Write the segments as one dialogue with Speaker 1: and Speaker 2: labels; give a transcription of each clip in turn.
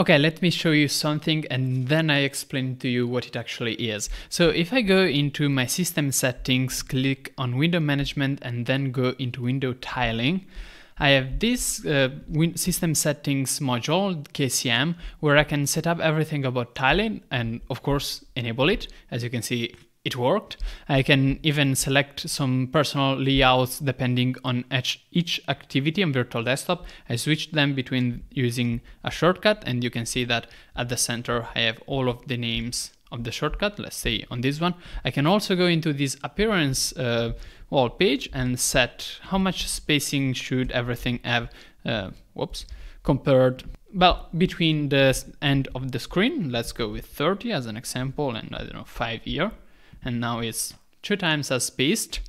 Speaker 1: Okay, let me show you something and then I explain to you what it actually is. So if I go into my system settings, click on window management and then go into window tiling, I have this uh, system settings module, KCM, where I can set up everything about tiling and of course enable it. As you can see, it worked. I can even select some personal layouts depending on each, each activity on virtual desktop. I switched them between using a shortcut and you can see that at the center I have all of the names of the shortcut, let's say on this one. I can also go into this appearance uh, wall page and set how much spacing should everything have, uh, whoops, compared well, between the end of the screen, let's go with 30 as an example and I don't know, 5 here and now it's two times as spaced.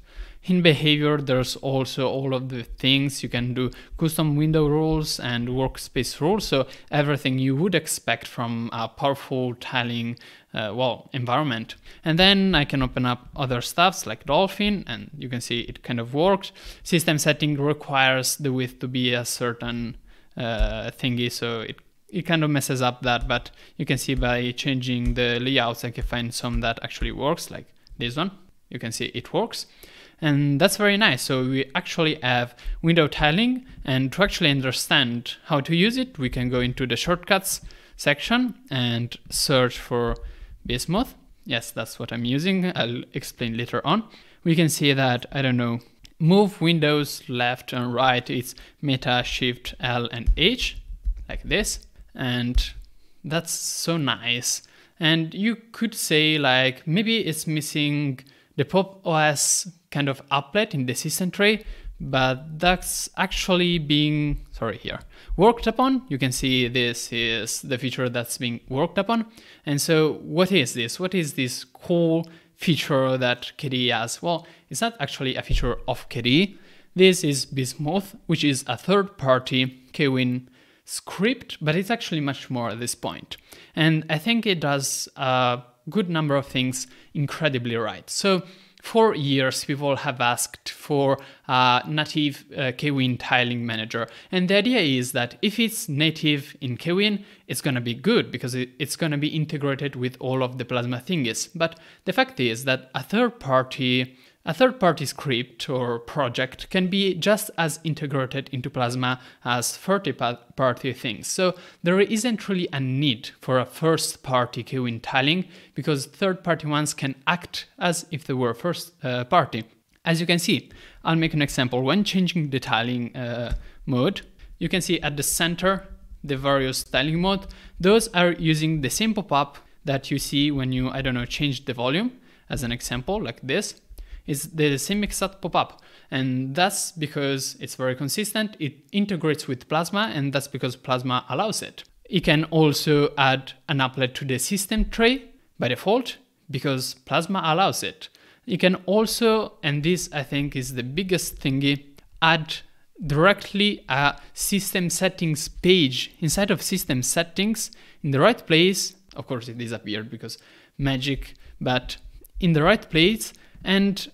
Speaker 1: In behavior, there's also all of the things you can do custom window rules and workspace rules. So everything you would expect from a powerful tiling, uh, well, environment. And then I can open up other stuffs like Dolphin and you can see it kind of works. System setting requires the width to be a certain uh, thingy. So it it kind of messes up that, but you can see by changing the layouts, I can find some that actually works, like this one. You can see it works. And that's very nice. So we actually have window tiling and to actually understand how to use it, we can go into the shortcuts section and search for Bismuth. Yes, that's what I'm using. I'll explain later on. We can see that, I don't know, move windows left and right, it's Meta, Shift, L, and H, like this and that's so nice. And you could say like maybe it's missing the Pop OS kind of applet in the system tray, but that's actually being sorry here worked upon. You can see this is the feature that's being worked upon. And so what is this? What is this cool feature that KDE has? Well, it's not actually a feature of KDE. This is Bismuth, which is a third-party KWin script, but it's actually much more at this point. And I think it does a good number of things incredibly right. So for years, people have asked for a native uh, KWin tiling manager. And the idea is that if it's native in KWin, it's going to be good because it's going to be integrated with all of the Plasma thingies. But the fact is that a third party a third-party script or project can be just as integrated into Plasma as third-party things. So there isn't really a need for a first-party KWin tiling because third-party ones can act as if they were first-party. Uh, as you can see, I'll make an example. When changing the tiling uh, mode, you can see at the center the various tiling mode. Those are using the same pop-up that you see when you, I don't know, change the volume as an example like this is the same exact pop-up. And that's because it's very consistent, it integrates with Plasma, and that's because Plasma allows it. It can also add an applet to the system tray by default, because Plasma allows it. You can also, and this I think is the biggest thingy, add directly a system settings page inside of system settings in the right place. Of course, it disappeared because magic, but in the right place and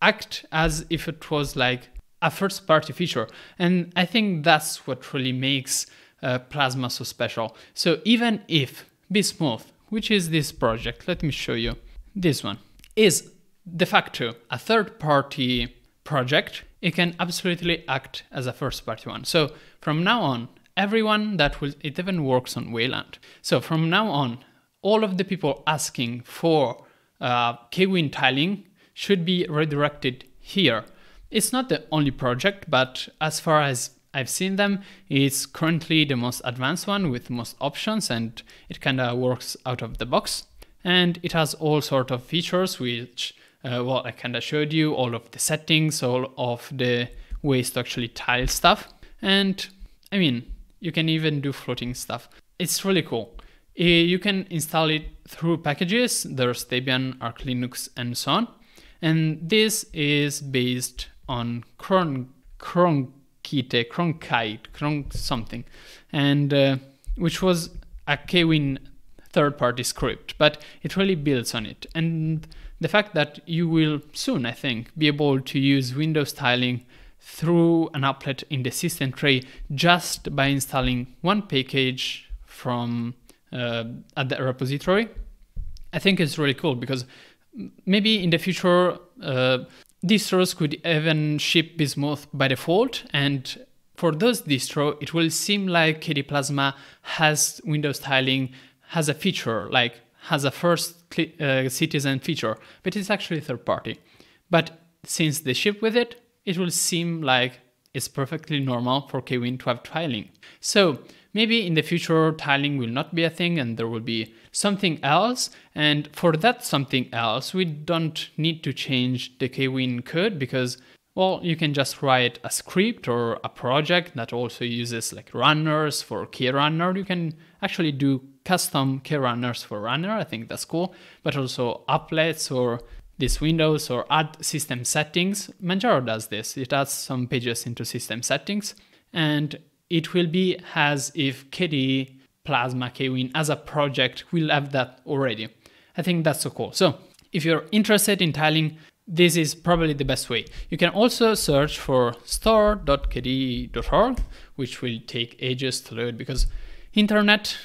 Speaker 1: act as if it was like a first party feature. And I think that's what really makes uh, Plasma so special. So even if Bismuth, which is this project, let me show you this one, is de facto a third party project, it can absolutely act as a first party one. So from now on, everyone that will, it even works on Wayland. So from now on, all of the people asking for uh, KWin tiling should be redirected here. It's not the only project, but as far as I've seen them, it's currently the most advanced one with most options and it kind of works out of the box. And it has all sort of features which, uh, well, I kind of showed you all of the settings, all of the ways to actually tile stuff. And I mean, you can even do floating stuff. It's really cool. You can install it through packages. There's Debian, Arch Linux, and so on. And this is based on Cron Krohnkite, Krohnkite, Kronk something, and uh, which was a KWin third-party script, but it really builds on it. And the fact that you will soon, I think, be able to use Windows styling through an applet in the system tray just by installing one package from uh, at the repository. I think it's really cool because maybe in the future uh, distros could even ship Bismuth by default. And for those distro it will seem like KDE Plasma has Windows tiling has a feature like has a first uh, citizen feature but it's actually third party. But since they ship with it it will seem like it's perfectly normal for KWin to have tiling so maybe in the future tiling will not be a thing and there will be something else. And for that something else we don't need to change the kwin code because well you can just write a script or a project that also uses like runners for KRunner. You can actually do custom KRunners for runner. I think that's cool. But also applets or these windows or add system settings. Manjaro does this. It adds some pages into system settings. And it will be as if KDE Plasma KWin as a project will have that already. I think that's so cool. So if you're interested in tiling, this is probably the best way. You can also search for store.kde.org, which will take ages to load because internet.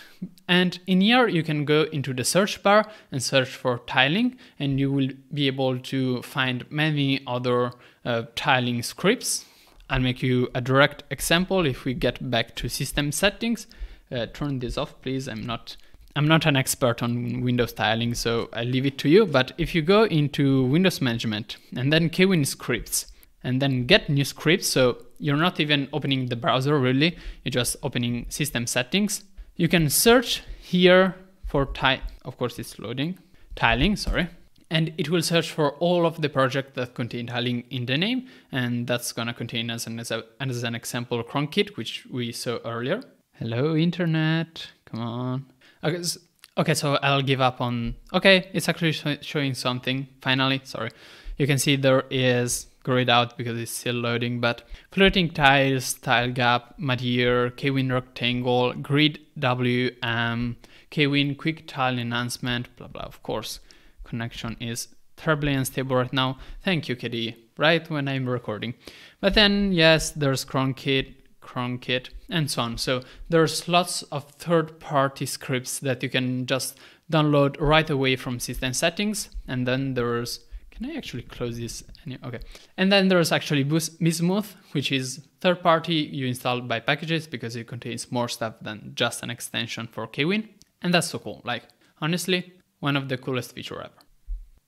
Speaker 1: And in here, you can go into the search bar and search for tiling, and you will be able to find many other uh, tiling scripts I'll make you a direct example if we get back to system settings. Uh, turn this off, please. I'm not I'm not an expert on Windows tiling, so I leave it to you. But if you go into Windows Management and then kwin scripts and then get new scripts, so you're not even opening the browser really, you're just opening system settings. You can search here for tile. Of course, it's loading. Tiling, sorry and it will search for all of the projects that contain tiling in the name, and that's gonna contain as an, as, a, as an example Krohnkite, which we saw earlier. Hello, internet, come on. Okay, so, okay, so I'll give up on, okay, it's actually sh showing something, finally, sorry. You can see there is grayed out because it's still loading, but floating tiles, tile gap, Madier, kwin rectangle, grid WM, kwin quick tile enhancement, blah blah, of course connection is terribly unstable right now. Thank you, KDE, right when I'm recording. But then, yes, there's Krohnkite, Krohnkite, and so on. So there's lots of third-party scripts that you can just download right away from system settings. And then there's, can I actually close this? Okay. And then there's actually Bismuth, which is third-party you install by packages because it contains more stuff than just an extension for KWin. And that's so cool. Like, honestly, one of the coolest feature ever.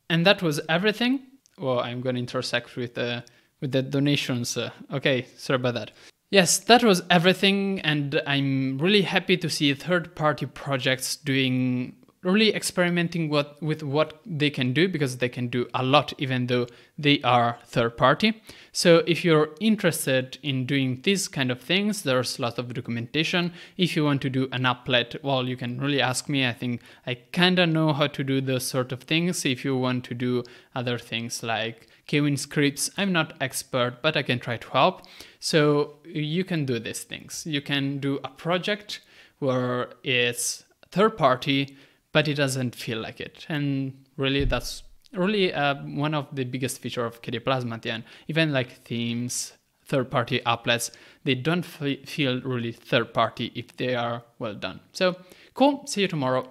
Speaker 1: And that was everything. Well, I'm going to intersect with the with the donations. Uh, okay, sorry about that. Yes, that was everything, and I'm really happy to see third-party projects doing really experimenting what, with what they can do because they can do a lot even though they are third party. So if you're interested in doing these kind of things, there's a lot of documentation. If you want to do an applet, well, you can really ask me. I think I kind of know how to do those sort of things. If you want to do other things like kwin scripts, I'm not expert, but I can try to help. So you can do these things. You can do a project where it's third party but it doesn't feel like it. And really, that's really uh, one of the biggest feature of KDE Plasma at the end. Even like themes, third-party applets, they don't f- feel really third-party if they are well done. So cool. See you tomorrow.